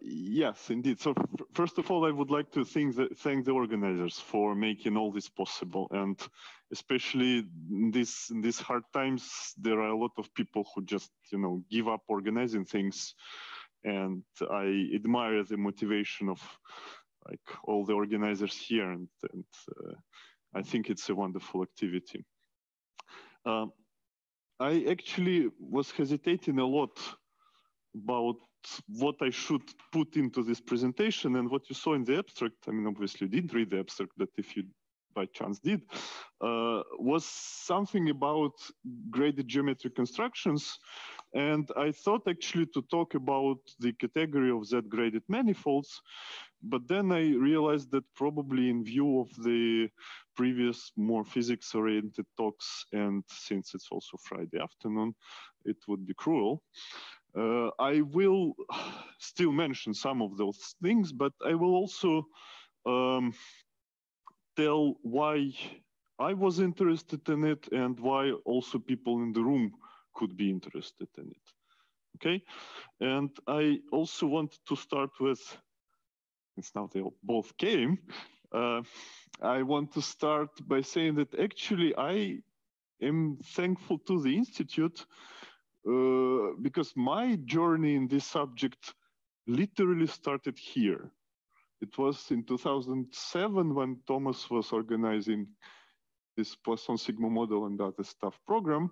Yes, indeed. So first of all, I would like to thank the, thank the organizers for making all this possible, and especially in this in these hard times, there are a lot of people who just you know give up organizing things, and I admire the motivation of like all the organizers here, and, and uh, I think it's a wonderful activity. Uh, I actually was hesitating a lot about what I should put into this presentation and what you saw in the abstract. I mean, obviously you did read the abstract, but if you by chance did, uh, was something about graded geometric constructions. And I thought actually to talk about the category of Z-graded manifolds, but then I realized that probably in view of the previous more physics-oriented talks, and since it's also Friday afternoon, it would be cruel. Uh, I will still mention some of those things, but I will also um, tell why I was interested in it and why also people in the room could be interested in it. Okay, and I also want to start with, since now they both came, uh, I want to start by saying that actually I am thankful to the Institute because my journey in this subject literally started here. It was in 2007 when Thomas was organizing this Poisson Sigma model and other stuff program.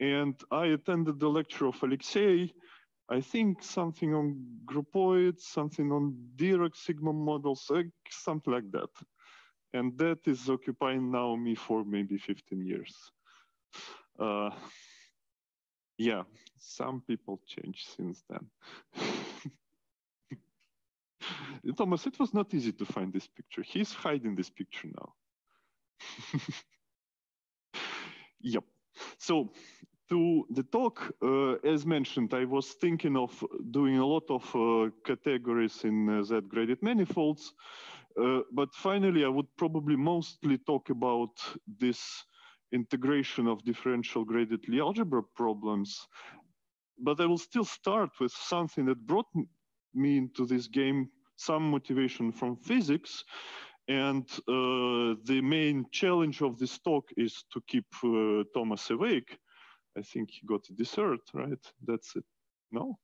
And I attended the lecture of Alexei, I think something on groupoids, something on Dirac Sigma models, something like that. And that is occupying now me for maybe 15 years. Uh, yeah, some people changed since then. Thomas, it was not easy to find this picture. He's hiding this picture now. yep. So to the talk, uh, as mentioned, I was thinking of doing a lot of uh, categories in uh, Z-graded manifolds, uh, but finally I would probably mostly talk about this integration of differential graded Lie algebra problems. But I will still start with something that brought me into this game, some motivation from physics. And uh, the main challenge of this talk is to keep uh, Thomas awake. I think he got a dessert, right? That's it. No?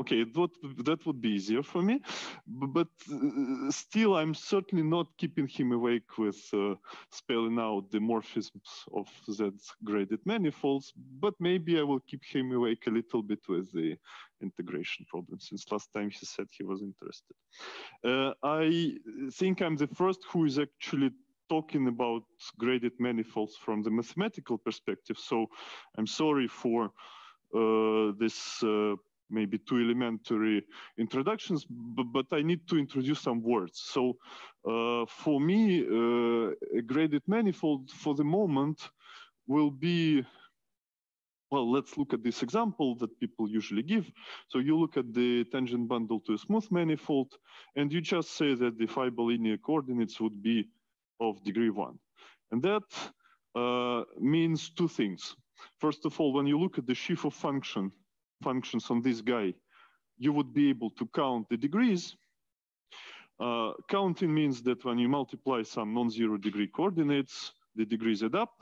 Okay, that, that would be easier for me, but uh, still, I'm certainly not keeping him awake with uh, spelling out the morphisms of Z-graded manifolds, but maybe I will keep him awake a little bit with the integration problem, since last time he said he was interested. Uh, I think I'm the first who is actually talking about graded manifolds from the mathematical perspective, so I'm sorry for uh, this uh, maybe two elementary introductions, but, but I need to introduce some words. So uh, for me, uh, a graded manifold for the moment will be, well, let's look at this example that people usually give. So you look at the tangent bundle to a smooth manifold, and you just say that the fiber linear coordinates would be of degree one. And that uh, means two things. First of all, when you look at the sheaf of function functions on this guy, you would be able to count the degrees. Uh, counting means that when you multiply some non-zero degree coordinates, the degrees add up.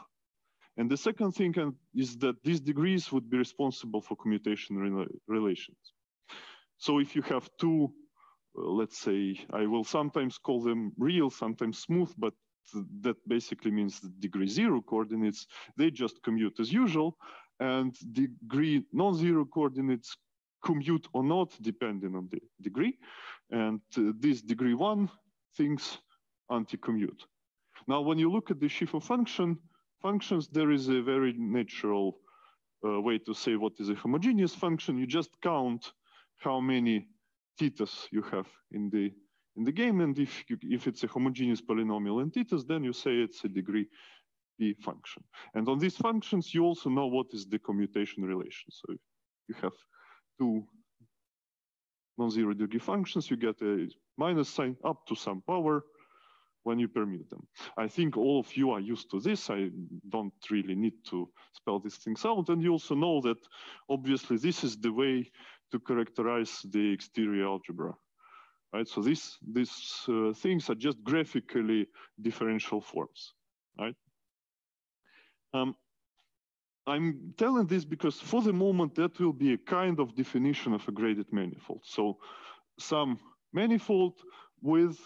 And the second thing is that these degrees would be responsible for commutation re relations. So if you have two, uh, let's say, I will sometimes call them real, sometimes smooth, but that basically means the degree zero coordinates, they just commute as usual and degree non-zero coordinates commute or not depending on the degree. And uh, this degree one things anti-commute. Now, when you look at the of function, functions, there is a very natural uh, way to say what is a homogeneous function. You just count how many thetas you have in the in the game, and if you, if it's a homogeneous polynomial in thetas, then you say it's a degree function. And on these functions, you also know what is the commutation relation. So you have two non-zero degree functions, you get a minus sign up to some power when you permute them. I think all of you are used to this. I don't really need to spell these things out. And you also know that obviously this is the way to characterize the exterior algebra. Right, so these these uh, things are just graphically differential forms, right? Um, I'm telling this because for the moment that will be a kind of definition of a graded manifold. So some manifold with,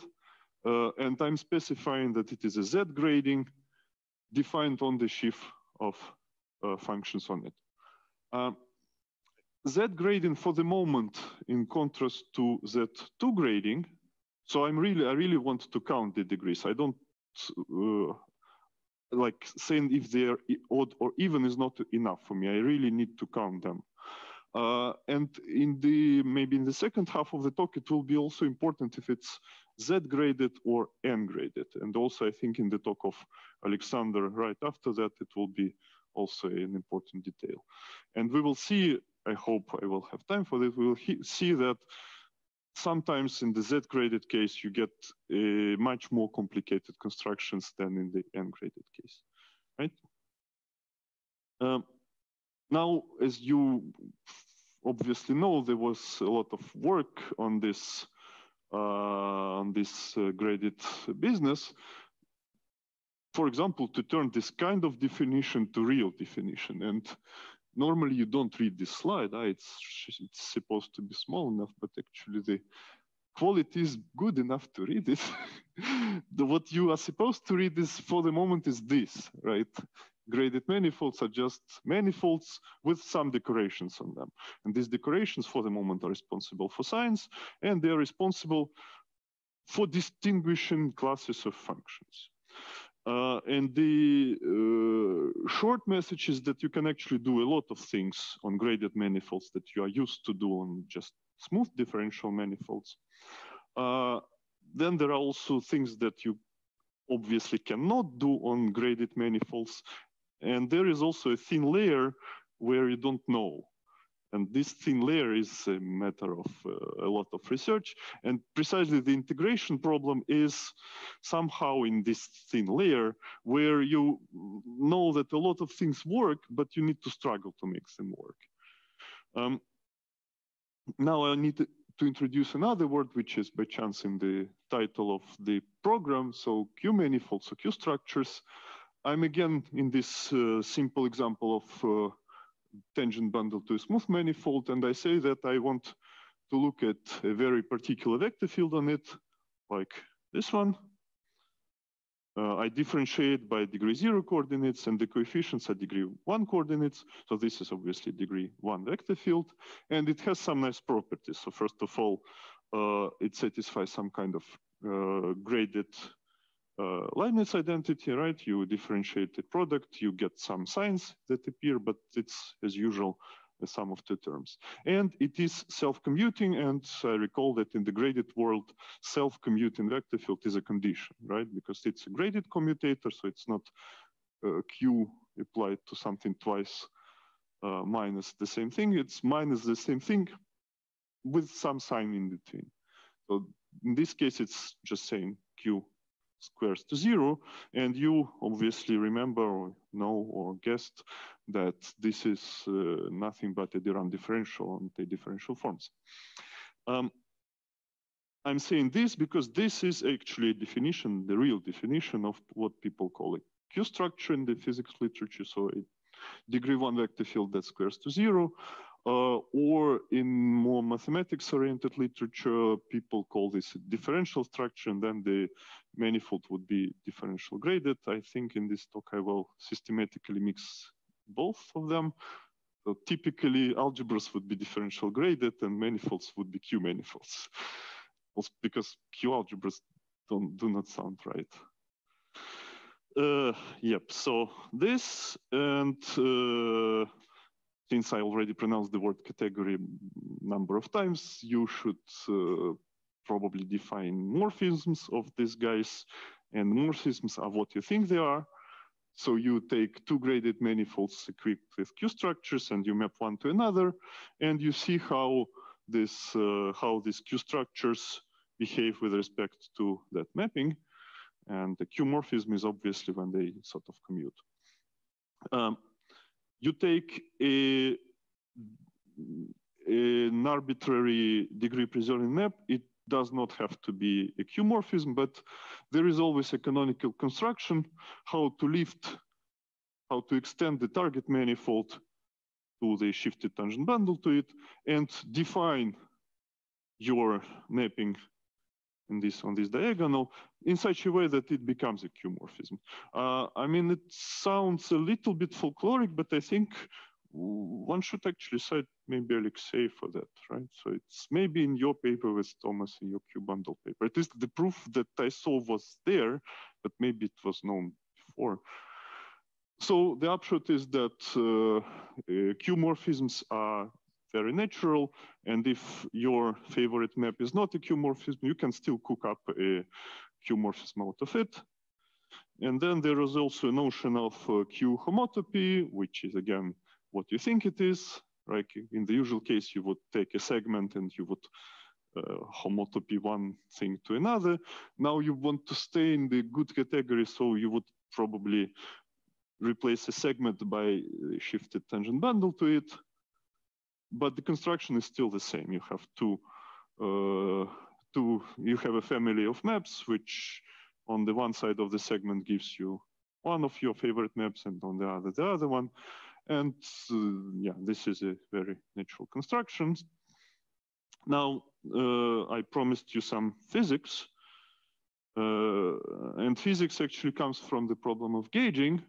uh, and I'm specifying that it is a Z grading defined on the sheaf of uh, functions on it. Um, Z grading for the moment, in contrast to Z2 grading, so I'm really, I really want to count the degrees. I don't uh, like saying if they're odd or even is not enough for me. I really need to count them. Uh, and in the maybe in the second half of the talk, it will be also important if it's Z graded or N graded. And also, I think in the talk of Alexander right after that, it will be also an important detail. And we will see, I hope I will have time for this, we will see that sometimes in the Z-graded case, you get uh, much more complicated constructions than in the N-graded case, right? Um, now, as you obviously know, there was a lot of work on this uh, on this uh, graded business. For example, to turn this kind of definition to real definition. And normally you don't read this slide. Ah, it's, it's supposed to be small enough, but actually the quality is good enough to read it. the, what you are supposed to read is for the moment is this, right? Graded manifolds are just manifolds with some decorations on them. And these decorations for the moment are responsible for signs, and they're responsible for distinguishing classes of functions. Uh, and the uh, short message is that you can actually do a lot of things on graded manifolds that you are used to do on just smooth differential manifolds. Uh, then there are also things that you obviously cannot do on graded manifolds. And there is also a thin layer where you don't know. And this thin layer is a matter of uh, a lot of research. And precisely the integration problem is somehow in this thin layer where you know that a lot of things work, but you need to struggle to make them work. Um, now I need to, introduce another word, which is by chance in the title of the program. So Q manifolds, so Q structures. I'm again in this uh, simple example of uh, tangent bundle to a smooth manifold, and I say that I want to look at a very particular vector field on it, like this one. Uh, I differentiate by degree zero coordinates and the coefficients are degree one coordinates. So this is obviously degree one vector field and it has some nice properties. So first of all, uh, it satisfies some kind of uh, graded uh, Leibniz identity, right? You differentiate the product, you get some signs that appear, but it's as usual the sum of two terms. And it is self-commuting, and I recall that in the graded world, self-commuting vector field is a condition, right? Because it's a graded commutator, so it's not uh, Q applied to something twice uh, minus the same thing. It's minus the same thing with some sign in between. So in this case, it's just saying Q squares to zero. And you obviously remember or know or guessed that this is uh, nothing but a de Rham differential on the differential forms. Um, I'm saying this because this is actually a definition, the real definition of what people call a Q structure in the physics literature. So a degree one vector field that squares to zero. Uh, or in more mathematics-oriented literature, people call this differential structure, and then the manifold would be differential graded. I think in this talk I will systematically mix both of them. So typically, algebras would be differential graded, and manifolds would be Q manifolds, also because Q algebras don't do not sound right. Uh, yep. So this and uh, since I already pronounced the word category number of times, you should uh, probably define morphisms of these guys and morphisms are what you think they are. So you take two graded manifolds equipped with Q structures and you map one to another and you see how this uh, how these Q structures behave with respect to that mapping. And the Q morphism is obviously when they sort of commute. Um, you take a, an arbitrary degree preserving map, it does not have to be a Q-morphism, but there is always a canonical construction how to lift, how to extend the target manifold to the shifted tangent bundle to it and define your mapping in this on this diagonal in such a way that it becomes a Q-morphism. Uh, I mean, it sounds a little bit folkloric, but I think one should actually cite maybe Alexei for that, right? So it's maybe in your paper with Thomas in your Q-bundle paper. At least the proof that I saw was there, but maybe it was known before. So the upshot is that uh, uh, Q-morphisms are very natural. And if your favorite map is not a Q-morphism, you can still cook up a Q-morphism out of it. And then there is also a notion of uh, Q homotopy, which is again what you think it is. Like In the usual case, you would take a segment and you would uh, homotopy one thing to another. Now you want to stay in the good category, so you would probably replace a segment by shifted tangent bundle to it but the construction is still the same. You have two, uh, two, you have a family of maps, which on the one side of the segment gives you one of your favorite maps and on the other, the other one. And uh, yeah, this is a very natural construction. Now, uh, I promised you some physics. Uh, and physics actually comes from the problem of gauging.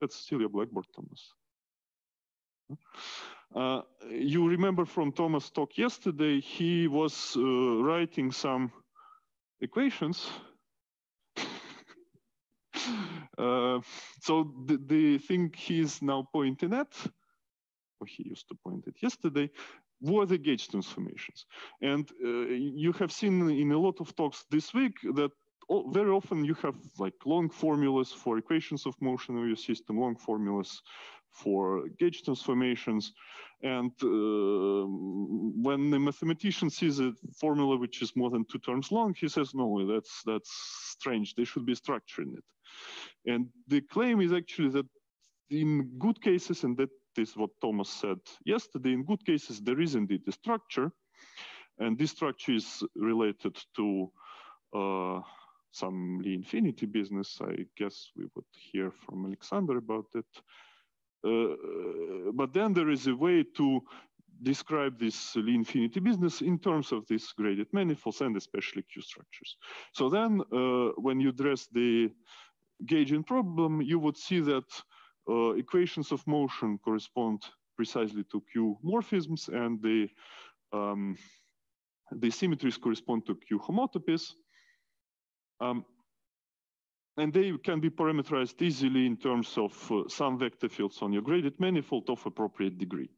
That's still your Blackboard, Thomas. Uh, you remember from Thomas' talk yesterday, he was uh, writing some equations. uh, so the, the thing he's now pointing at, or he used to point at yesterday, were the gauge transformations. And uh, you have seen in a lot of talks this week that very often you have like long formulas for equations of motion of your system, long formulas for gauge transformations. And uh, when the mathematician sees a formula which is more than two terms long, he says, no, that's, that's strange. There should be structure in it. And the claim is actually that in good cases, and that is what Thomas said yesterday, in good cases, there is indeed a structure. And this structure is related to uh, some infinity business. I guess we would hear from Alexander about it. Uh, but then there is a way to describe this infinity business in terms of these graded manifolds and especially Q structures. So then uh, when you address the gauging problem, you would see that uh, equations of motion correspond precisely to Q morphisms and the, um, the symmetries correspond to Q homotopies. Um, and they can be parameterized easily in terms of uh, some vector fields on your graded manifold of appropriate degree.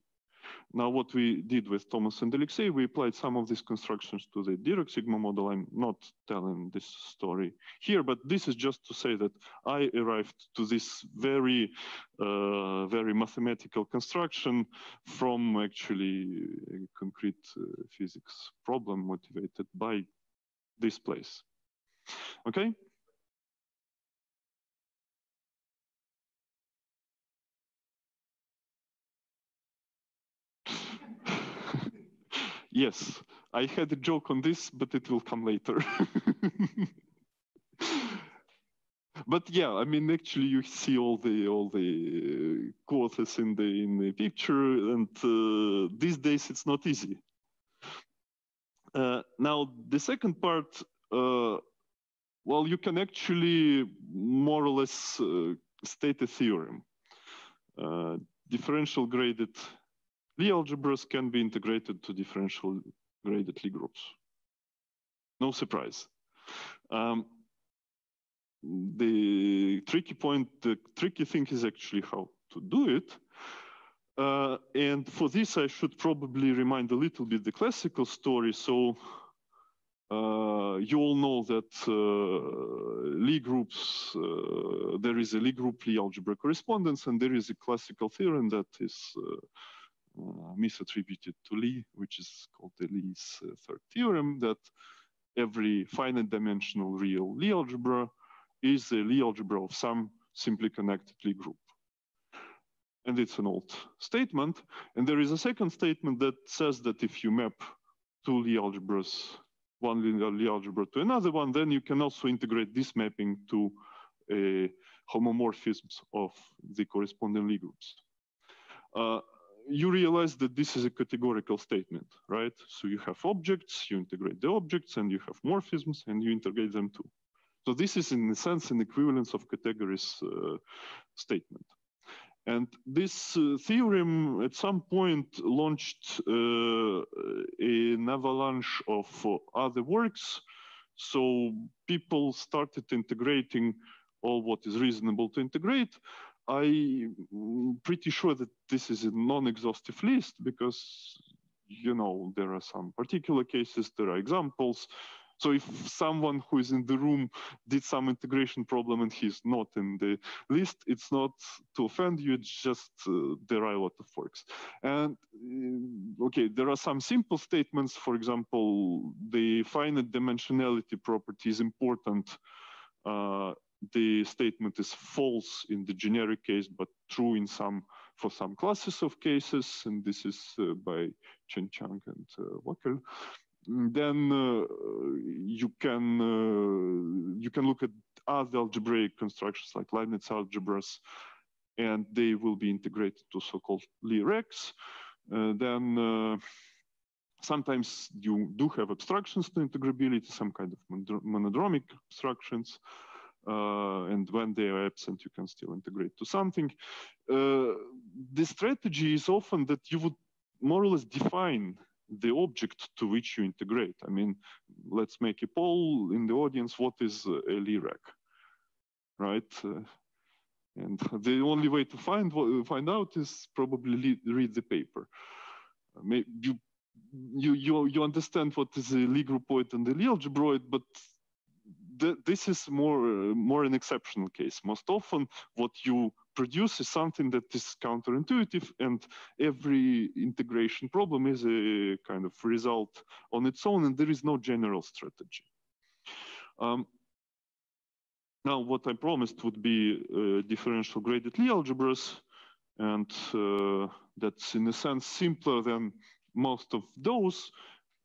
Now, what we did with Thomas and Alexei, we applied some of these constructions to the Dirac sigma model. I'm not telling this story here, but this is just to say that I arrived to this very, uh, very mathematical construction from actually a concrete uh, physics problem motivated by this place. Okay, Yes, I had a joke on this, but it will come later. but yeah, I mean, actually, you see all the all the quotes in the in the picture, and uh, these days it's not easy. Uh, now, the second part, uh, well, you can actually more or less uh, state a theorem. Uh, differential graded Lie algebras can be integrated to differential graded Lie groups. No surprise. Um, the tricky point, the tricky thing is actually how to do it. Uh, and for this, I should probably remind a little bit the classical story. So uh, you all know that uh, Lie groups, uh, there is a Lie group Lie algebra correspondence, and there is a classical theorem that is uh, misattributed to Lie, which is called the Lie's uh, third theorem, that every finite dimensional real Lie algebra is a Lie algebra of some simply connected Lie group. and it's an old statement. And there is a second statement that says that if you map two Lie algebras, one linear Lie algebra to another one, then you can also integrate this mapping to uh, homomorphisms of the corresponding Lie groups. Uh, you realize that this is a categorical statement, right? So you have objects, you integrate the objects, and you have morphisms, and you integrate them too. So this is, in a sense, an equivalence of categories uh, statement. And this uh, theorem at some point launched uh, an avalanche of uh, other works. So people started integrating all what is reasonable to integrate. I'm pretty sure that this is a non-exhaustive list because, you know, there are some particular cases, there are examples, so if someone who is in the room did some integration problem and he's not in the list, it's not to offend you, it's just uh, there are a lot of forks. And uh, okay, there are some simple statements. For example, the finite dimensionality property is important. Uh, the statement is false in the generic case, but true in some for some classes of cases, and this is uh, by Chen Chang and uh, then uh, you can uh, you can look at other algebraic constructions like Leibniz algebras, and they will be integrated to so-called Lie-racks. Uh, then sometimes you do have abstractions to integrability, some kind of monodromic abstractions. Uh, and when they are absent, you can still integrate to something. Uh, the strategy is often that you would more or less define the object to which you integrate. I mean, let's make a poll in the audience. What is a Lie-rack, right? Uh, and the only way to find find out is probably read the paper. You you you you understand what is a Lie groupoid and the Lie algebroid, but th this is more uh, more an exceptional case. Most often, what you produce is something that is counterintuitive, and every integration problem is a kind of result on its own, and there is no general strategy. Um, now, what I promised would be uh, differential graded Lie algebras, and uh, that's in a sense simpler than most of those,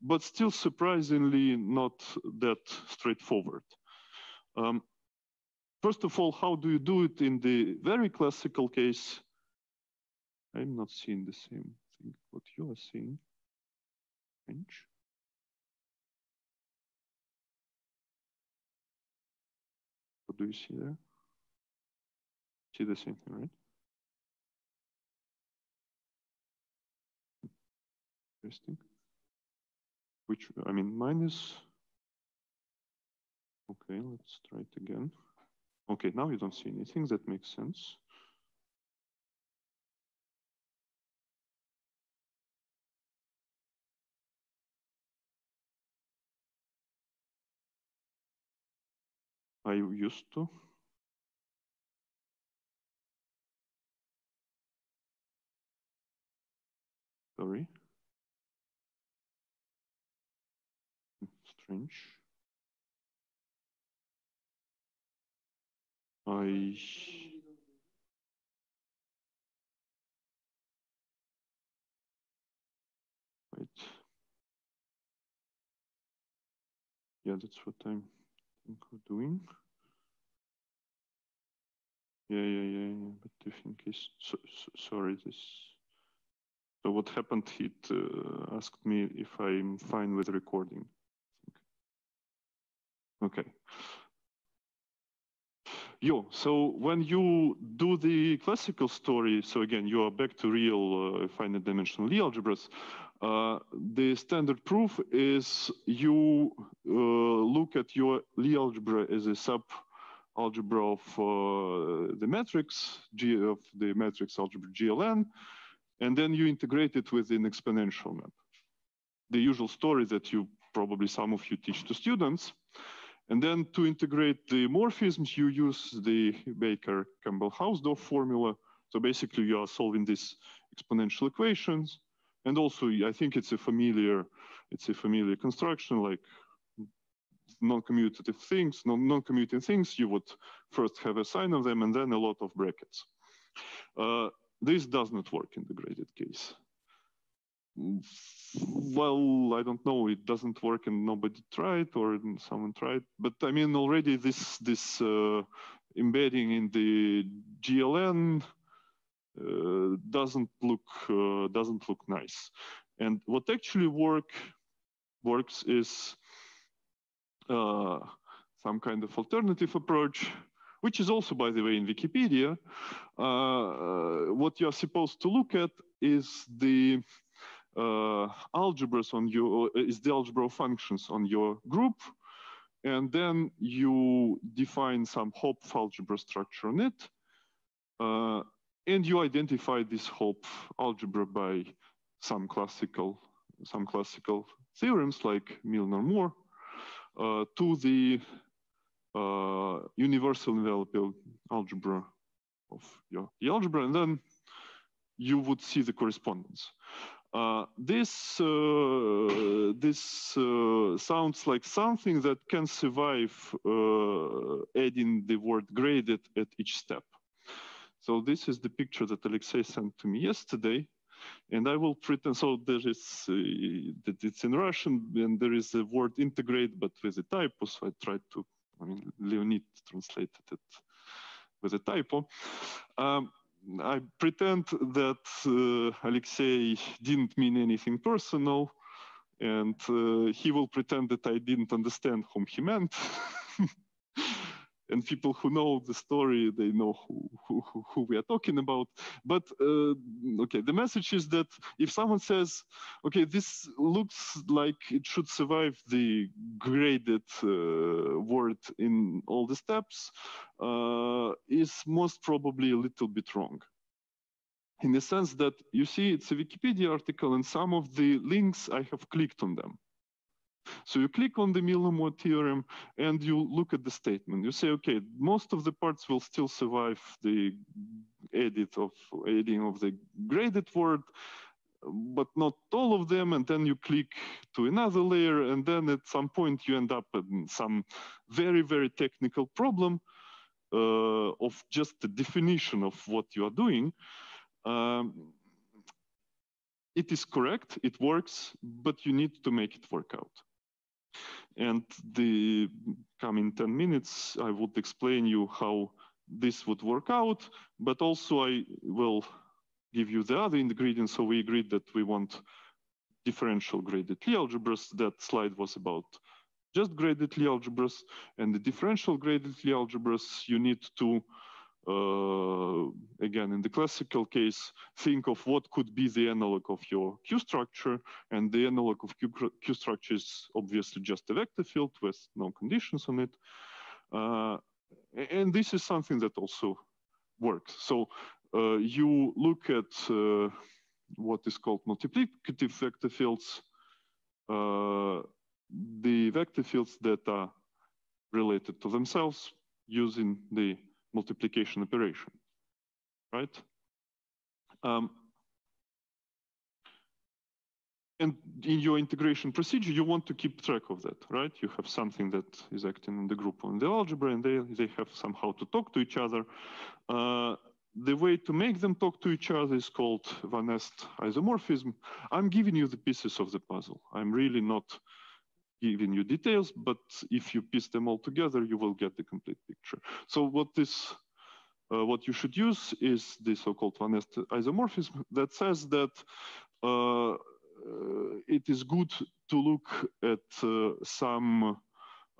but still surprisingly not that straightforward. Um, First of all, how do you do it in the very classical case? I'm not seeing the same thing what you are seeing. French. What do you see there? See the same thing, right? Interesting. Which, I mean, mine okay, let's try it again. Okay, now you don't see anything. That makes sense. I used to. Sorry. Strange. I wait. Yeah, that's what I'm think doing. Yeah, yeah, yeah, yeah. But the thing is, so, so, sorry, this. So what happened? He uh, asked me if I'm fine with recording. Okay. Yo, so when you do the classical story, so again, you are back to real uh, finite dimensional Lie algebras. Uh, the standard proof is you uh, look at your Lie algebra as a sub algebra of uh, the matrix G of the matrix algebra GLN, and then you integrate it with an exponential map. The usual story that you probably some of you teach to students. And then to integrate the morphisms, you use the Baker-Campbell-Hausdorff formula. So basically you are solving these exponential equations. And also, I think it's a familiar, it's a familiar construction like non-commutative things, non-commuting things, you would first have a sign of them and then a lot of brackets. Uh, this does not work in the graded case. Well, I don't know. It doesn't work, and nobody tried, or someone tried. But I mean, already this this uh, embedding in the GLN uh, doesn't look uh, doesn't look nice. And what actually work works is uh, some kind of alternative approach, which is also, by the way, in Wikipedia. Uh, what you are supposed to look at is the algebras on your is the algebra functions on your group, and then you define some Hopf algebra structure on it, uh, and you identify this Hopf algebra by some classical some classical theorems like Milnor-Moore uh, to the uh, universal enveloping algebra of your the algebra, and then you would see the correspondence. Uh, this uh, this uh, sounds like something that can survive uh, adding the word graded at each step. So this is the picture that Alexei sent to me yesterday. And I will pretend, so there is, uh, that it's in Russian and there is a word integrate, but with a typo. So I tried to, I mean, Leonid translated it with a typo. Um, I pretend that uh, Alexei didn't mean anything personal, and uh, he will pretend that I didn't understand whom he meant. and people who know the story they know who, who, who we are talking about. But uh, okay the message is that if someone says okay this looks like it should survive the graded uh, word in all the steps uh, is most probably a little bit wrong. In the sense that you see it's a wikipedia article and some of the links i have clicked on them so you click on the Milnor-Moore theorem and you look at the statement. You say, okay, most of the parts will still survive the edit of adding of the graded word, but not all of them. And then you click to another layer, and then at some point you end up in some very, very technical problem uh, of just the definition of what you are doing. Um, it is correct, it works, but you need to make it work out. And the coming 10 minutes, I would explain you how this would work out, but also I will give you the other ingredients. So we agreed that we want differential graded Lie algebras. That slide was about just graded Lie algebras. And the differential graded Lie algebras, you need to uh, again, in the classical case, think of what could be the analog of your Q structure. And the analog of Q, Q structure is obviously just a vector field with no conditions on it. Uh, and this is something that also works. So uh, you look at uh, what is called multiplicative vector fields, uh, the vector fields that are related to themselves using the multiplication operation, right? Um, and in your integration procedure, you want to keep track of that, right? You have something that is acting in the group on the algebra, and they, they have somehow to talk to each other. Uh, the way to make them talk to each other is called Van Est isomorphism. I'm giving you the pieces of the puzzle. I'm really not giving you details, but if you piece them all together, you will get the complete picture. So what this, uh, what you should use is the so-called Van isomorphism that says that uh, it is good to look at uh, some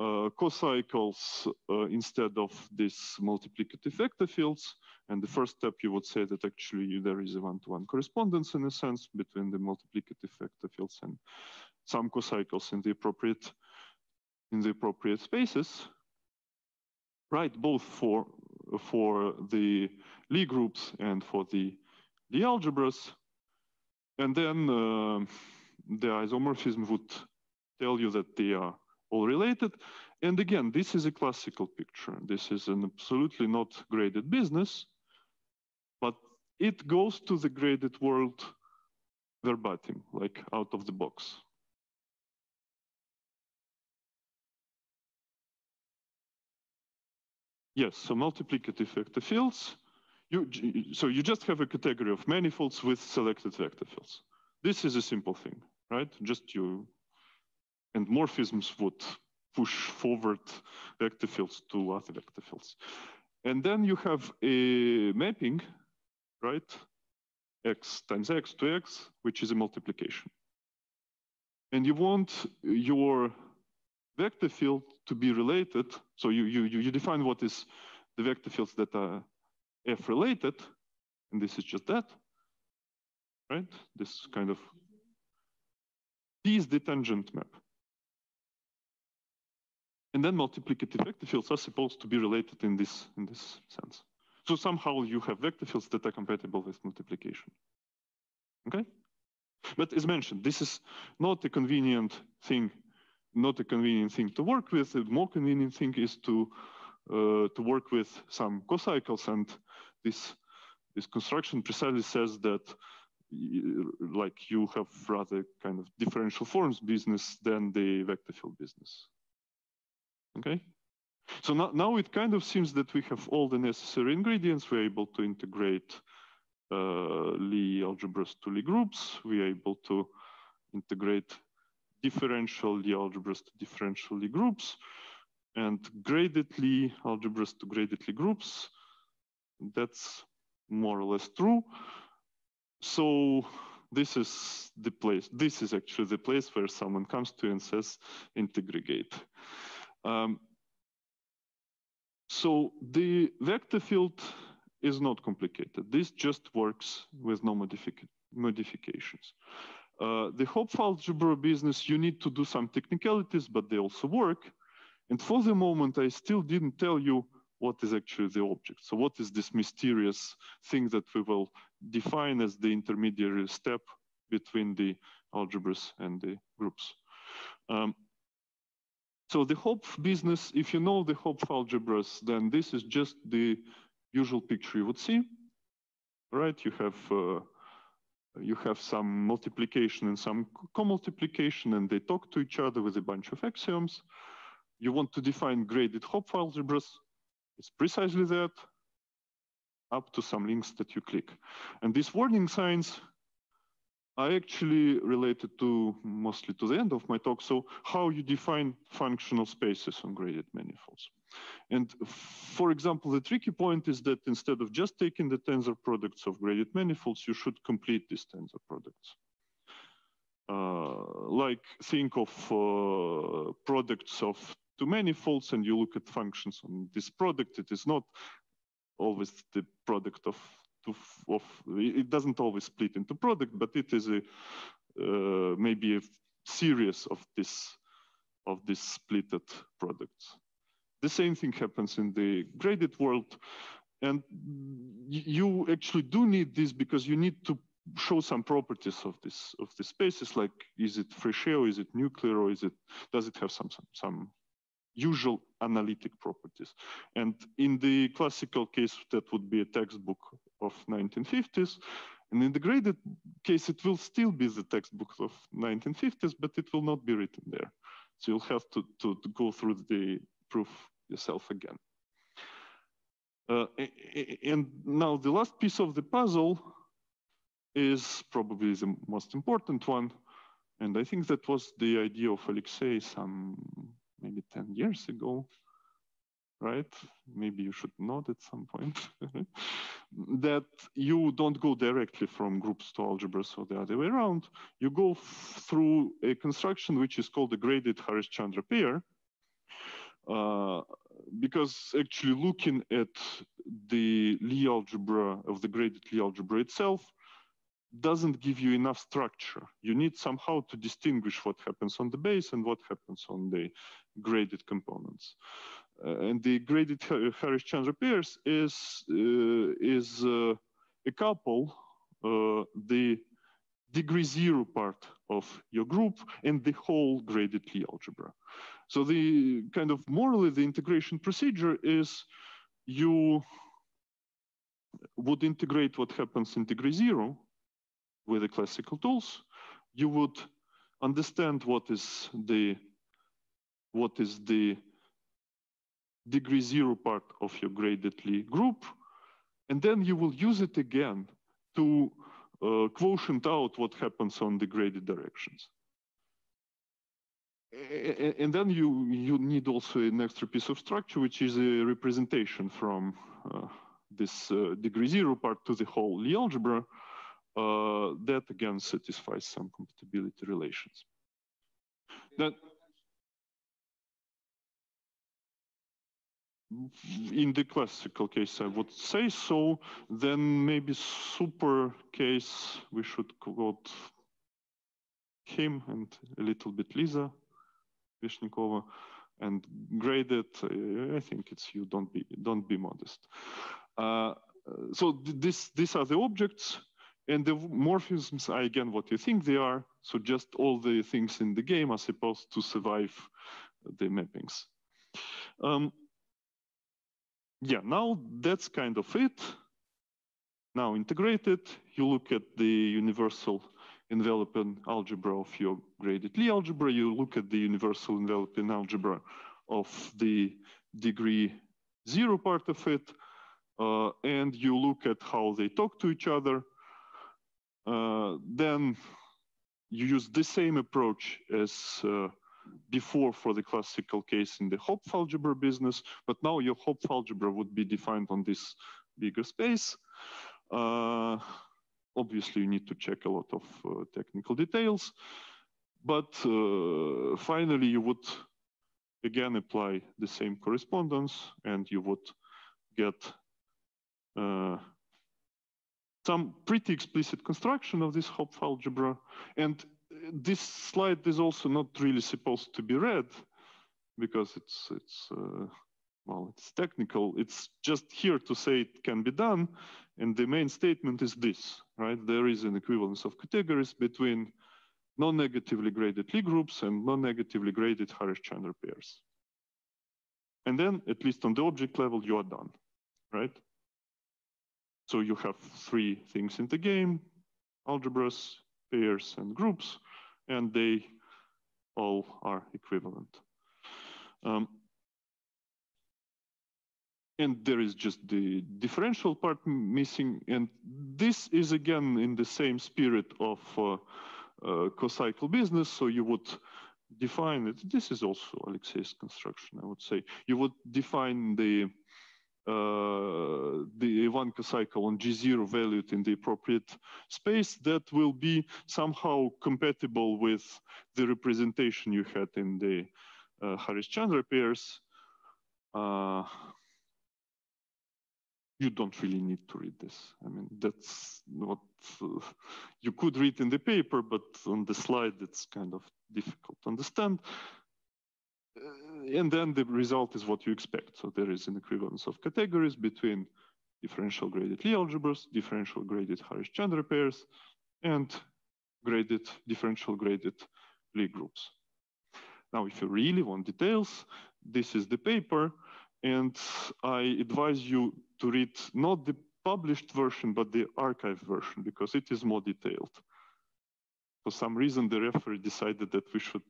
uh, cocycles uh, instead of these multiplicative vector fields. And the first step, you would say that actually there is a one-to-one -one correspondence in a sense between the multiplicative vector fields and some cocycles in the appropriate in the appropriate spaces, right? Both for for the Lie groups and for the the algebras, and then uh, the isomorphism would tell you that they are all related. And again, this is a classical picture. This is an absolutely not graded business, but it goes to the graded world verbatim, like out of the box. Yes, so multiplicative vector fields. you, so you just have a category of manifolds with selected vector fields. This is a simple thing, right? Just you, and morphisms would push forward vector fields to other vector fields. And then you have a mapping, right? x times x to x, which is a multiplication. And you want your vector field to be related. So you, you, you define what is the vector fields that are F related, and this is just that, right? This kind of, P is the tangent map. And then multiplicative vector fields are supposed to be related in this, in this sense. So somehow you have vector fields that are compatible with multiplication. Okay? But as mentioned, this is not a convenient thing, not a convenient thing to work with. The more convenient thing is to uh, to work with some cocycles, and this this construction precisely says that like you have rather kind of differential forms business than the vector field business. Okay. So now, now it kind of seems that we have all the necessary ingredients. We're able to integrate uh, Lie algebras to Lie groups. We're able to integrate differential Lie algebras to differential Lie groups and graded Lie algebras to graded Lie groups. That's more or less true. So this is the place, this is actually the place where someone comes to and says integrate. Um, so the vector field is not complicated. This just works with no modific modifications. Uh, the Hopf algebra business, you need to do some technicalities, but they also work. And for the moment, I still didn't tell you what is actually the object. So what is this mysterious thing that we will define as the intermediary step between the algebras and the groups? Um, so the Hopf business, if you know the Hopf algebras, then this is just the usual picture you would see, right? You have uh, you have some multiplication and some co-multiplication, and they talk to each other with a bunch of axioms. You want to define graded Hopf algebras. It's precisely that, up to some links that you click. And these warning signs are actually related to mostly to the end of my talk. So how you define functional spaces on graded manifolds. And for example, the tricky point is that instead of just taking the tensor products of graded manifolds, you should complete these tensor products. Uh, like think of uh, products of two manifolds and you look at functions on this product, it is not always the product of to of it doesn't always split into product, but it is a uh, maybe a series of this of these splitted products. The same thing happens in the graded world, and you actually do need this because you need to show some properties of this of the spaces like is it Fréchet or is it nuclear or is it does it have some some, some usual analytic properties and in the classical case that would be a textbook of 1950s. And in the graded case, it will still be the textbook of 1950s, but it will not be written there. So you'll have to, to, to go through the proof yourself again. Uh, and now the last piece of the puzzle is probably the most important one. And I think that was the idea of Alexei some maybe 10 years ago right? Maybe you should note at some point that you don't go directly from groups to algebras or the other way around. You go through a construction which is called the graded Harish-Chandra pair. Uh, because actually looking at the Lie algebra of the graded Lie algebra itself doesn't give you enough structure. You need somehow to distinguish what happens on the base and what happens on the graded components. Uh, and the graded Harish-Chandra pairs is uh, is uh, a couple the degree zero part of your group and the whole graded Lie algebra. So the kind of morally the integration procedure is you would integrate what happens in degree zero with the classical tools. You would understand what is the what is the degree zero part of your graded Lie group. And then you will use it again to uh, quotient out what happens on the graded directions. And then you, you need also an extra piece of structure, which is a representation from uh, this uh, degree zero part to the whole Lie algebra. Uh, that again satisfies some compatibility relations. That, in the classical case, I would say so. Then maybe super case, we should quote him and a little bit Lisa Vishnyakova and graded. I think it's you. Don't be don't be modest. Uh, so this these are the objects. And the morphisms are again what you think they are. So just all the things in the game are supposed to survive the mappings. Um, yeah, now that's kind of it. Now integrated, you look at the universal enveloping algebra of your graded Lie algebra, you look at the universal enveloping algebra of the degree zero part of it, uh, and you look at how they talk to each other. Uh, then you use the same approach as uh, before for the classical case in the Hopf algebra business, but now your Hopf algebra would be defined on this bigger space. Uh, obviously, you need to check a lot of uh, technical details, but uh, finally, you would again apply the same correspondence and you would get uh, some pretty explicit construction of this Hopf algebra. And this slide is also not really supposed to be read because it's it's uh, well it's technical. It's just here to say it can be done, and the main statement is this: right? There is an equivalence of categories between non-negatively graded Lie groups and non-negatively graded Harish-Chandra pairs. And then, at least on the object level, you are done, right? So you have three things in the game, algebras, pairs, and groups and they all are equivalent. Um, and there is just the differential part missing. And this is again in the same spirit of uh, uh, co-cycle business. So you would define it. This is also Alexei's construction, I would say. You would define the uh, the Ivanka cycle on G0 valued in the appropriate space that will be somehow compatible with the representation you had in the uh, Harish-Chandra pairs. Uh, you don't really need to read this. I mean, that's what uh, you could read in the paper, but on the slide, it's kind of difficult to understand. Uh, and then the result is what you expect. So there is an equivalence of categories between differential graded Lie algebras, differential graded Harish-Chandra pairs, and graded differential graded Lie groups. Now, if you really want details, this is the paper, and I advise you to read not the published version, but the arXiv version, because it is more detailed. For some reason, the referee decided that we should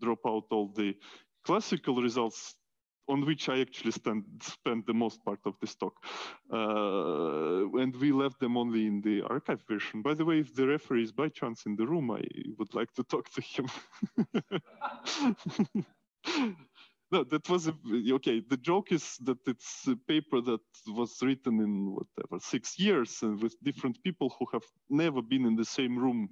drop out all the classical results on which I actually stand, spent the most part of this talk. Uh, and we left them only in the arXiv version. By the way, if the referee is by chance in the room, I would like to talk to him. no, that was a, okay. The joke is that it's a paper that was written in whatever six years and with different people who have never been in the same room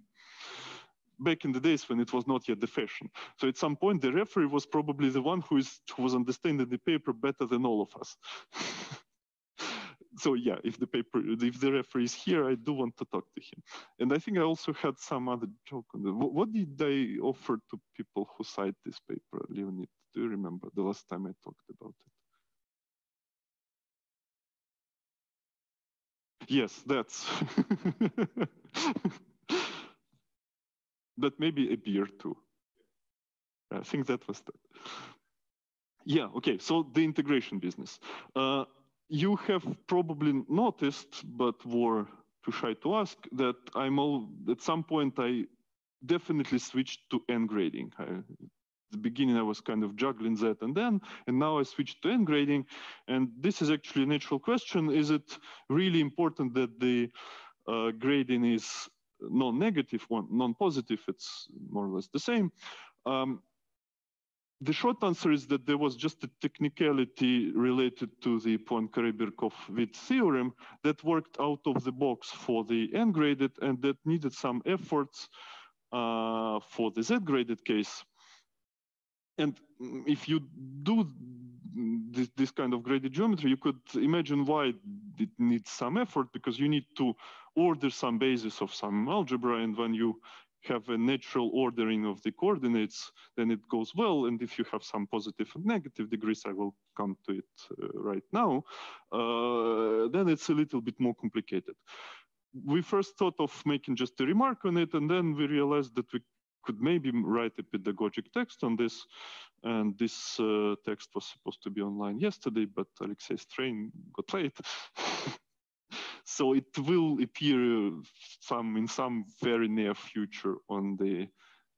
back in the days when it was not yet the fashion. So at some point, the referee was probably the one who, is, who was understanding the paper better than all of us. so yeah, if the paper, if the referee is here, I do want to talk to him. And I think I also had some other joke on what, what did I offer to people who cite this paper, Leonid? Do you remember the last time I talked about it? Yes, that's but maybe a beer too. I think that was that. Yeah, okay, so the integration business. Uh, you have probably noticed, but were too shy to ask, that I'm all, at some point I definitely switched to n grading. I, the beginning I was kind of juggling that and then, and now I switched to n grading. And this is actually a natural question. Is it really important that the uh, grading is non-negative one, non-positive? It's more or less the same. Um, the short answer is that there was just a technicality related to the Poincare-Birkhoff-Witt theorem that worked out of the box for the n-graded and that needed some efforts uh, for the z-graded case. And if you do this, this, kind of graded geometry, you could imagine why it needs some effort because you need to order some basis of some algebra. And when you have a natural ordering of the coordinates, then it goes well. And if you have some positive and negative degrees, I will come to it uh, right now, uh, then it's a little bit more complicated. We first thought of making just a remark on it, and then we realized that we could maybe write a pedagogic text on this. And this uh, text was supposed to be online yesterday, but Alexei's train got late. so it will appear some in some very near future on the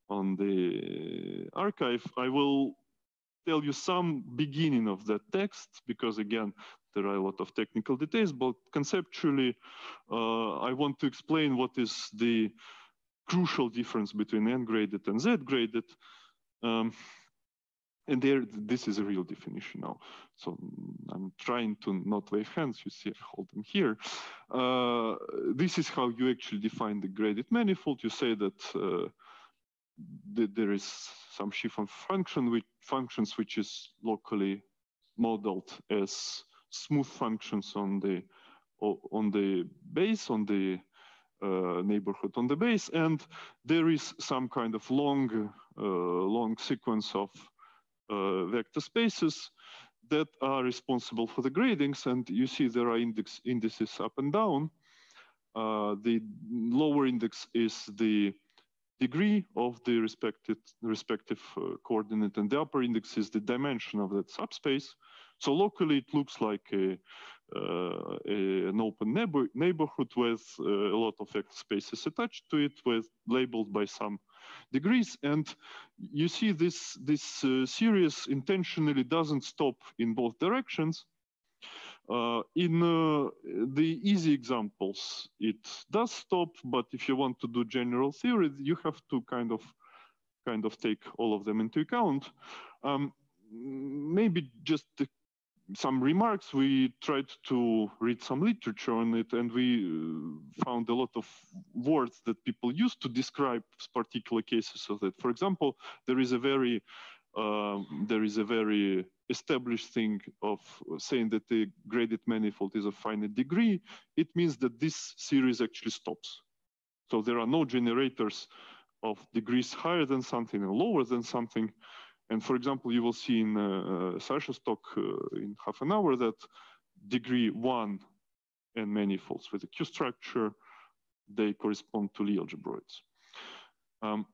on the arXiv. I will tell you some beginning of that text because again there are a lot of technical details, but conceptually uh, I want to explain what is the crucial difference between n-graded and z-graded. Um, and there, this is a real definition now. So I'm trying to not wave hands. You see, I hold them here. Uh, this is how you actually define the graded manifold. You say that, uh, there is some chiffon function which functions which is locally modeled as smooth functions on the on the base on the neighborhood on the base, and there is some kind of long uh, long sequence of uh, vector spaces that are responsible for the gradings. And you see there are index indices up and down. Uh, the lower index is the degree of the respective, respective uh, coordinate and the upper index is the dimension of that subspace. So locally it looks like uh, a, an open neighbor, neighborhood with a lot of spaces attached to it with labeled by some degrees. And you see this, this uh, series intentionally doesn't stop in both directions. Uh, in uh, the easy examples, it does stop, but if you want to do general theory, you have to kind of kind of take all of them into account. Um, maybe just some remarks. We tried to read some literature on it, and we uh, found a lot of words that people use to describe particular cases of that. For example, there is a very uh, there is a very established thing of saying that the graded manifold is a finite degree. It means that this series actually stops. So there are no generators of degrees higher than something and lower than something. And for example, you will see in uh, uh Sasha's talk uh, in half an hour that degree one and manifolds with a Q structure, they correspond to Lie algebroids. Um,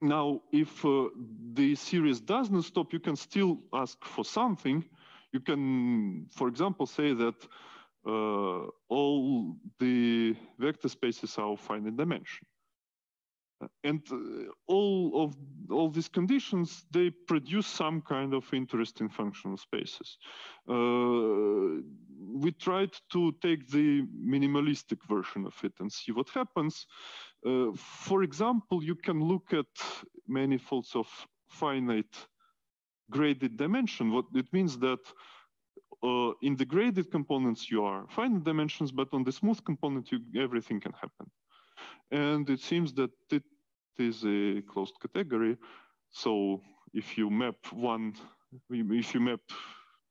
now, if uh, the series does not stop, you can still ask for something. You can, for example, say that uh, all the vector spaces are of finite dimension and uh, all of all these conditions they produce some kind of interesting functional spaces. Uh, we tried to take the minimalistic version of it and see what happens. Uh, for example you can look at manifolds of finite graded dimension. What it means that uh, in the graded components you are finite dimensions but on the smooth component you, everything can happen and it seems that it is a closed category. So if you map one, if you map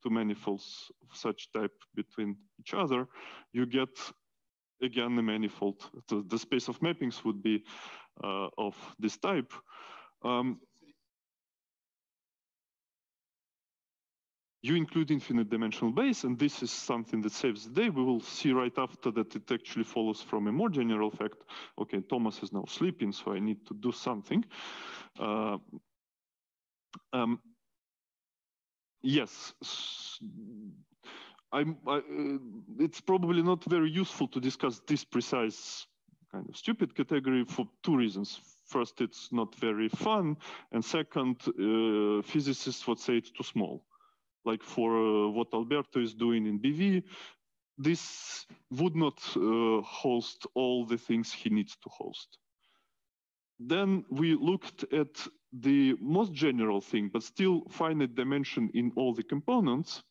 two manifolds of such type between each other, you get again a manifold. The, the space of mappings would be uh, of this type. Um, you include infinite dimensional base, and this is something that saves the day. We will see right after that it actually follows from a more general fact. Okay, Thomas is now sleeping, so I need to do something. Uh, um, yes, I, uh, it's probably not very useful to discuss this precise kind of stupid category for two reasons. First, it's not very fun, and second, uh, physicists would say it's too small. Like for uh, what Alberto is doing in BV, this would not uh, host all the things he needs to host. Then we looked at the most general thing, but still finite dimension in all the components.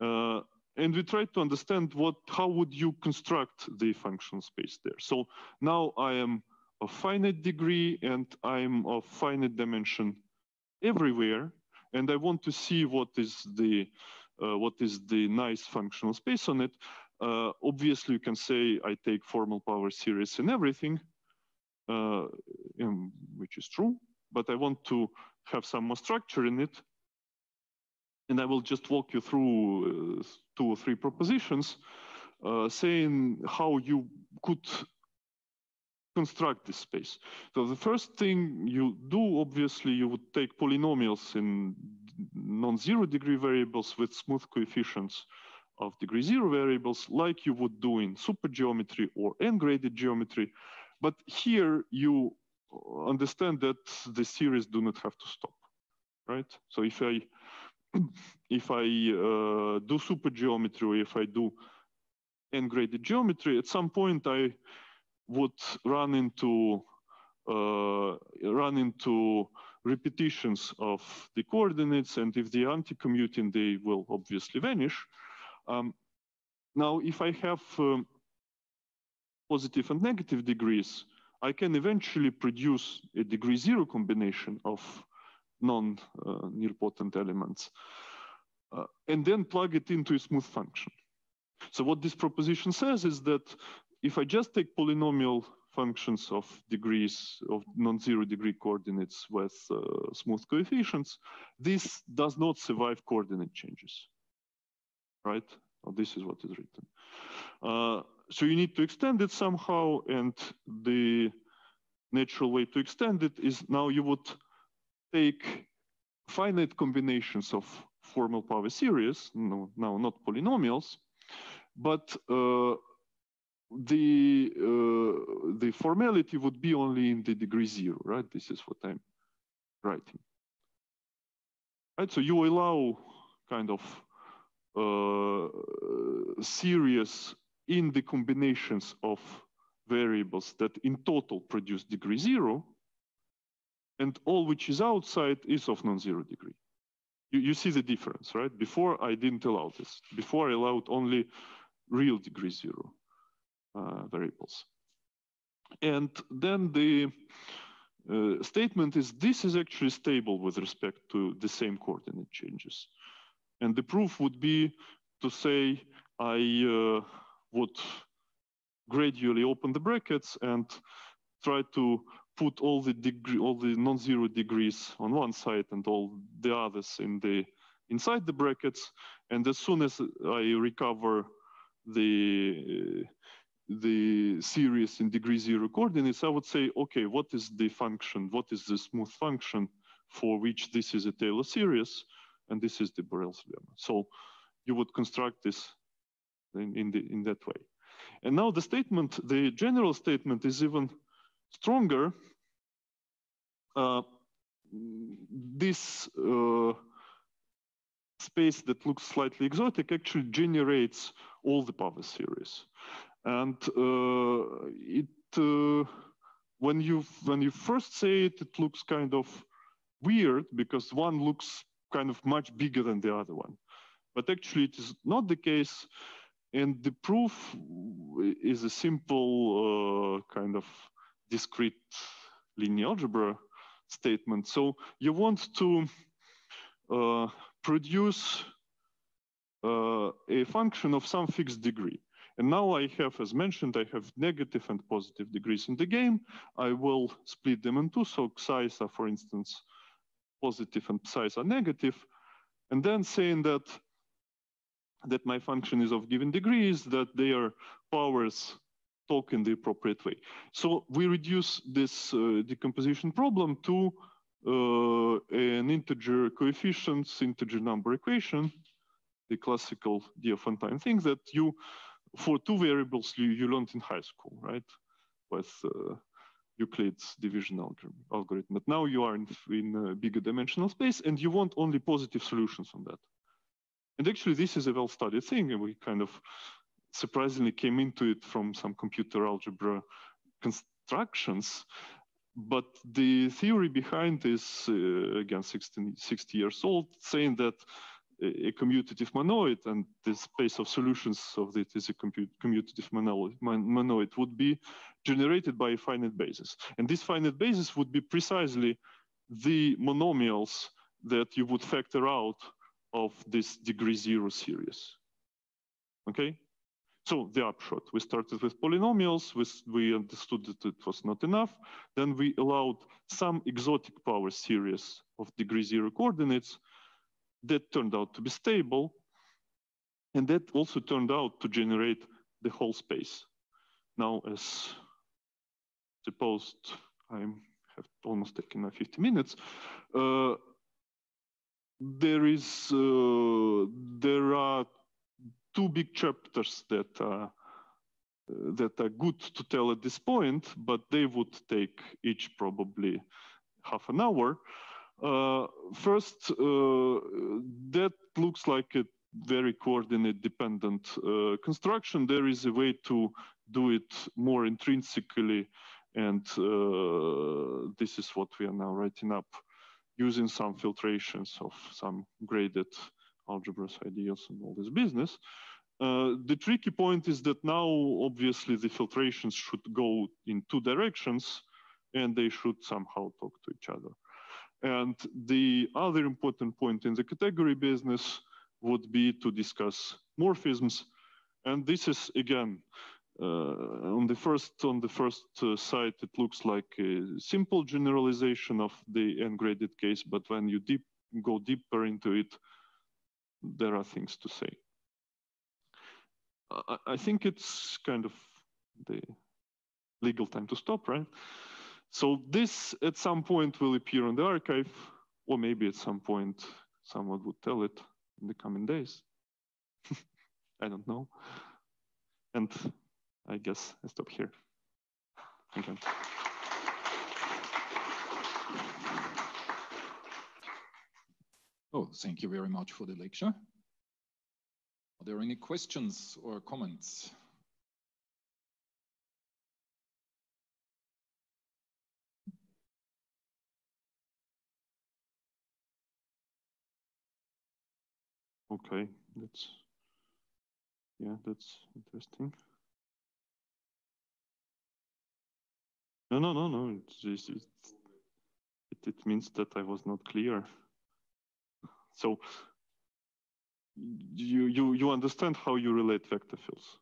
Uh, and we tried to understand what, how would you construct the function space there. So now I am of finite degree and I'm of finite dimension everywhere. And I want to see what is the, uh, what is the nice functional space on it. Uh, obviously, you can say I take formal power series and everything, uh, in, which is true, but I want to have some more structure in it. And I will just walk you through uh, two or three propositions uh, saying how you could construct this space. So the first thing you do, obviously, you would take polynomials in non-zero degree variables with smooth coefficients of degree zero variables like you would do in supergeometry or n-graded geometry. But here you understand that the series do not have to stop, right? So if I if I uh, do supergeometry or if I do n-graded geometry, at some point I would run into uh, run into repetitions of the coordinates, and if are anti-commuting, they will obviously vanish. Um, now, if I have um, positive and negative degrees, I can eventually produce a degree zero combination of non-nilpotent uh, elements, uh, and then plug it into a smooth function. So what this proposition says is that if I just take polynomial functions of degrees of non-zero degree coordinates with uh, smooth coefficients, this does not survive coordinate changes, right? Well, this is what is written. Uh, so you need to extend it somehow, and the natural way to extend it is now you would take finite combinations of formal power series, no, now not polynomials, but uh, the uh, the formality would be only in the degree zero, right? This is what I'm writing. Right, so you allow kind of uh, series in the combinations of variables that in total produce degree zero, and all which is outside is of non-zero degree. You, you see the difference, right? Before I didn't allow this. Before I allowed only real degree zero variables. And then the uh, statement is this is actually stable with respect to the same coordinate changes. And the proof would be to say I uh, would gradually open the brackets and try to put all the degree, all the non-zero degrees on one side and all the others in the inside the brackets. And as soon as I recover the the series in degree zero coordinates, I would say, okay, what is the function? What is the smooth function for which this is a Taylor series, and this is the Borel's lemma. So you would construct this in, in, the, in that way. And now the statement, the general statement is even stronger. Uh, this uh, space that looks slightly exotic actually generates all the power series. And uh, it, uh, when you when you first say it, it looks kind of weird because one looks kind of much bigger than the other one. But actually, it is not the case. And the proof is a simple uh, kind of discrete linear algebra statement. So you want to uh, produce uh, a function of some fixed degree. And now I have, as mentioned, I have negative and positive degrees in the game. I will split them in two. So psi's are, for instance, positive and psi's are negative. And then saying that, that my function is of given degrees, that their powers talk in the appropriate way. So we reduce this uh, decomposition problem to uh, an integer coefficients, integer number equation, the classical Diophantine thing that you for two variables you, you learned in high school, right? with uh, Euclid's division algorithm. But now you are in, in a bigger dimensional space and you want only positive solutions on that. And actually, this is a well-studied thing, and we kind of surprisingly came into it from some computer algebra constructions. But the theory behind is, uh, again, 60, 60 years old, saying that a commutative monoid and the space of solutions of it is a commutative monoid would be generated by a finite basis. And this finite basis would be precisely the monomials that you would factor out of this degree zero series. Okay? So the upshot, we started with polynomials, we, we understood that it was not enough. Then we allowed some exotic power series of degree zero coordinates that turned out to be stable. And that also turned out to generate the whole space. Now, as supposed, I have almost taken my 50 minutes. Uh, there is, uh, there are two big chapters that are, that are good to tell at this point, but they would take each probably half an hour. Uh, first, uh, that looks like a very coordinate dependent uh, construction. There is a way to do it more intrinsically. And this is what we are now writing up using some filtrations of some graded algebras ideals and all this business. Uh, the tricky point is that now, obviously, the filtrations should go in two directions and they should somehow talk to each other. And the other important point in the category business would be to discuss morphisms. And this is, again, uh, on the first on the first uh, side, it looks like a simple generalization of the n-graded case, but when you deep, go deeper into it, there are things to say. I, I think it's kind of the legal time to stop, right? So this at some point will appear on the arXiv, or maybe at some point someone would tell it in the coming days. I don't know. And I guess I stop here. Thank you. Oh, thank you very much for the lecture. Are there any questions or comments? Okay, that's yeah, that's interesting. No, no, no, no. It's, it, it means that I was not clear. So you you you understand how you relate vector fields,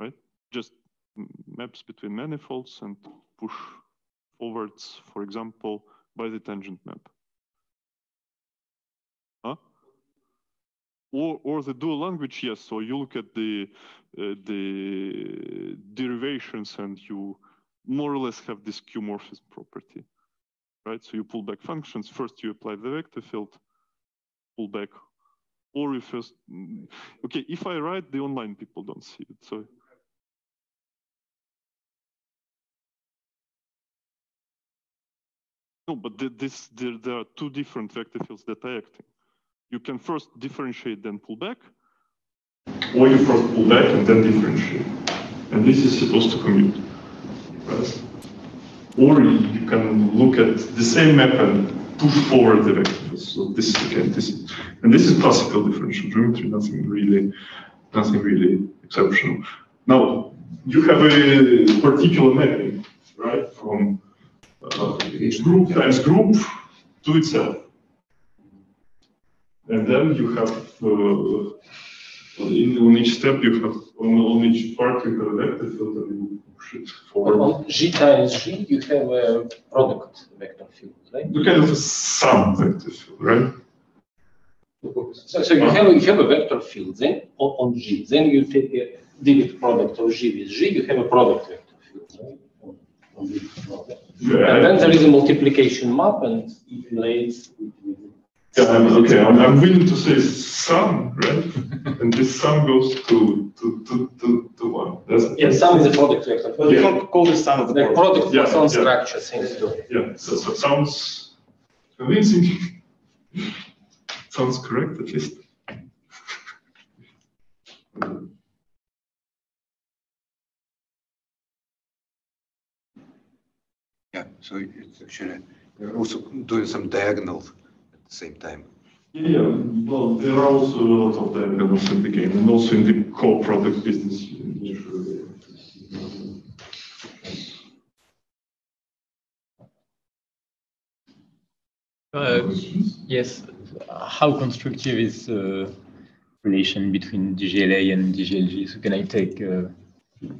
right? Just maps between manifolds and push forwards, for example, by the tangent map. Or, or the dual language, yes. So you look at the uh, the derivations and you more or less have this q-morphism property, right? So you pull back functions. First, you apply the vector field, pull back, or you first. Okay, if I write, the online people don't see it. So. No, but this there, there are two different vector fields that are acting. You can first differentiate, then pull back, or you first pull back and then differentiate. And this is supposed to commute. Right? Or you can look at the same map and push forward the vector. So this is again this is, and this is classical differential geometry, nothing really nothing really exceptional. Now you have a particular mapping, right, from uh, group times group to itself. And then you have uh, in, on each step you have on, on each part you have a vector field and you forward. On G times G, you have a product vector field, right? You kind of a sum vector field, right? So, so you, have, you have a vector field then on, on G. Then you take a direct product of G with G, you have a product vector field, right? On, on yeah, and then there is a multiplication map and it relates with yeah, I'm, okay, I'm, I'm willing to say sum, right? and this sum goes to, to, to, to, to one. That's, Yeah, sum is a product vector. But you don't call this sum of the Like product. product Yeah, plus on yeah. structure seems to. yeah, so, so sounds convincing. sounds correct at least. Yeah, so it's actually, you're also doing some diagonals at the same time. Yeah, well, there are also a lot of diagrams in the game, and also in the coproduct business. Uh, Yes, how constructive is the relation between DGLA and DGLG? So can I take uh,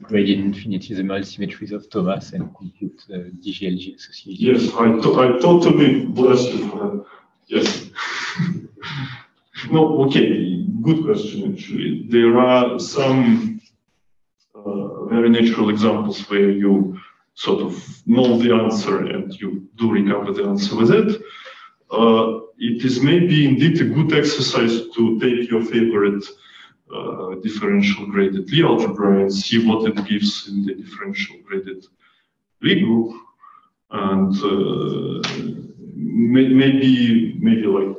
gradient infinitesimal symmetries of Thomas and compute uh, DGLG associated? Yes, I, to- I totally bless you for that. Yes. no, okay, good question actually. There are some uh, very natural examples where you sort of know the answer and you do recover the answer with it. Uh, it is maybe indeed a good exercise to take your favorite uh, differential graded Lie algebra and see what it gives in the differential graded Lie group and uh, maybe maybe like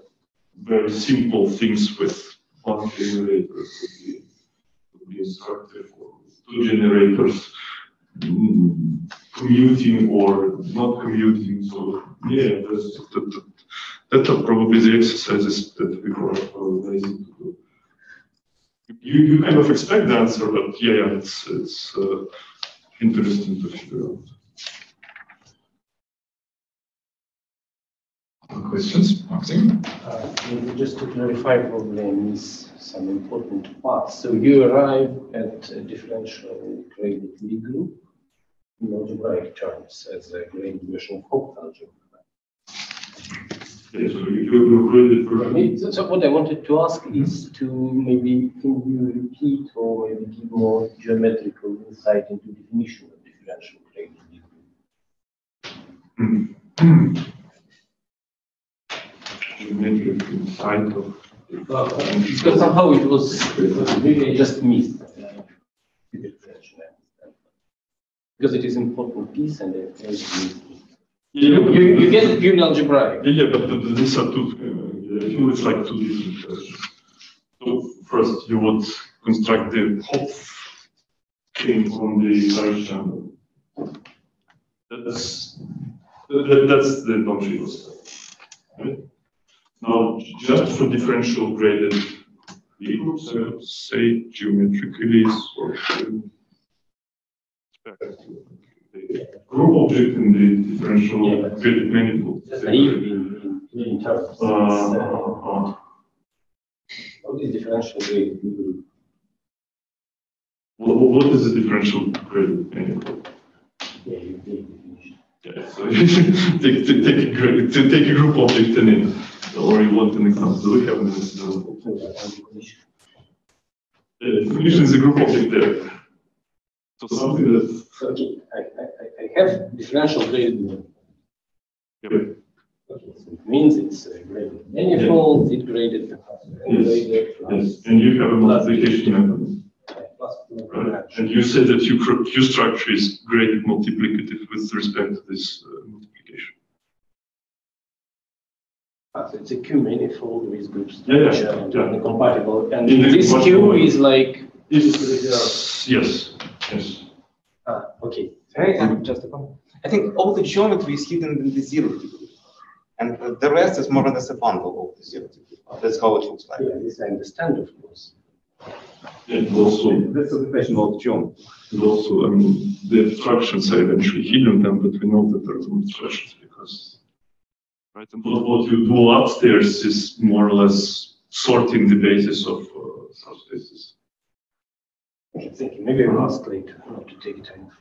very simple things with one generator would be, would be instructive or two generators mm, commuting or not commuting. So yeah, that's, that, that, are probably the exercises that we are are lazy to do. You, you kind of expect the answer, but yeah, yeah it's it's uh, interesting to figure out. Questions? Maxim? Uh, maybe just to clarify probably miss some important parts. So you arrive at a differential graded Lie group in algebraic terms as a graded version of Hopf algebra. Yeah, so you, you graded I mean, So so what I wanted to ask is to maybe, can you repeat or maybe give more geometrical insight into definition of differential graded Lie group? geometric inside of Because somehow it was, maybe just missed. uh, the differential, I understand. Because it is important piece and I I yeah, You, you you get it purely algebraic. yeah, yeah, but th- these are two. Uh, I feel it's like two different questions. So first, you would construct the Hopf thing on the side channel. That's that, that's the non-trivial step. Right? Now, just for differential graded groups, would say geometrically sort the group object in the differential Yeah, graded manifold. Just naive in, in, in terms. Uh, uh, uh, uh. What is differential graded Lie group? What, what is the differential graded manifold? Yeah, you definition. Yeah, so take, take, take, a, take a group object and in, or you want an example, do we have an example? So, uh, definition. The definition is a group object there. So something that, So, Okay, I, I, I- I have differential graded manifold. yeah, Okay, so It means it's uh, graded manifold, it graded. Yes, graded yes, plus- and you have a multiplication method. plus Right? And you said that your cr- Q structure is graded multiplicative with respect to this uh, It's a Q manifold with groups. Yeah, yeah, structure and yeah. Compatible, and In the this Q compatible- is like, It's, yes, yes. ah, okay. Can I add just a comment? I think all the geometry is hidden in the zero degree. And uh, the rest is more or less a bundle of the zero degree. That's how it looks like. Yeah, this I understand, of course. And also, That's the question about geometry. and also, I mean, the abstractions are eventually hidden them, but we know that there are some abstractions because, right, and what, you do upstairs is more or less sorting the basis of uh, subspaces. Thank you. Maybe I'll ask later, not to take time.